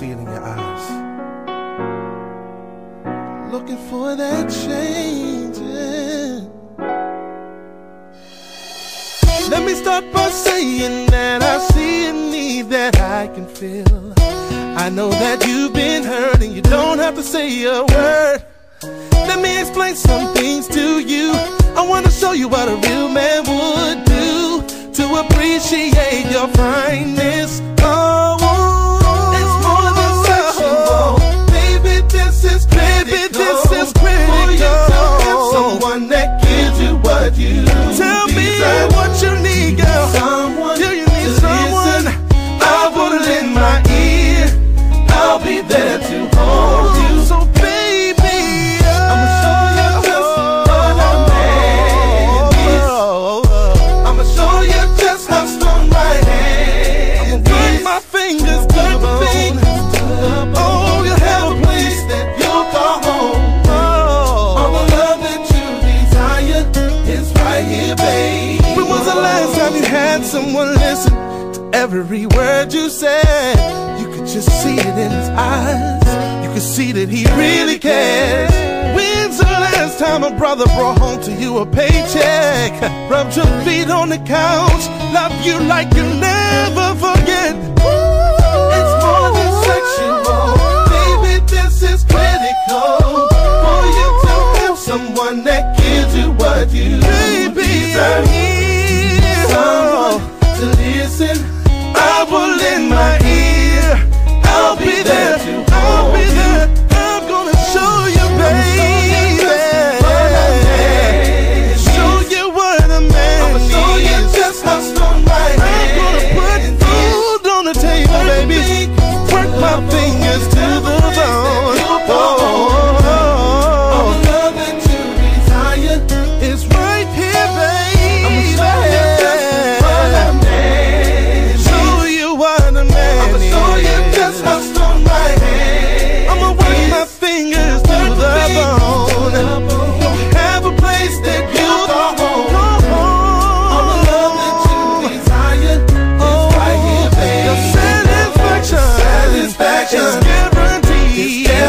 see it in your eyes. Looking for that change. Let me start by saying that I see a need that I can fill. I know that you've been hurt and you don't have to say a word. Let me explain some things to you. I want to show you what a real man would do to appreciate your fineness. Time you had someone listen to every word you said? You could just see it in his eyes. You could see that he really cares. When's the last time a brother brought home to you a paycheck? Rubbed your feet on the couch, love you like you never forget. It's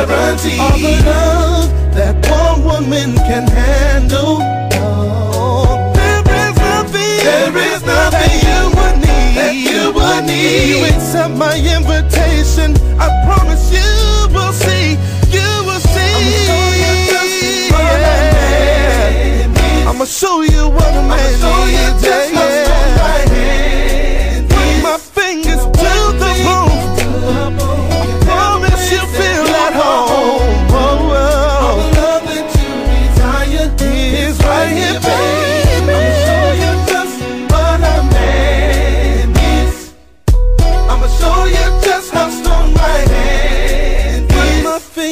is guaranteed. All the love that one woman can handle. Oh, there is nothing, There is nothing that you would need. that you would need. You accept my invitation. I promise you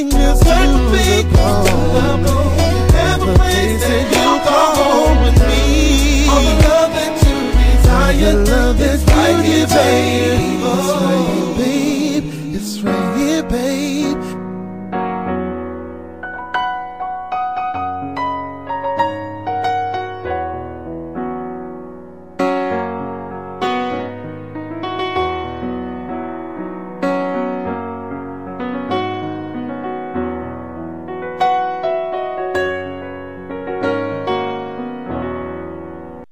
my fingers to the that you call home with me. The love that you desire love is right here, babe.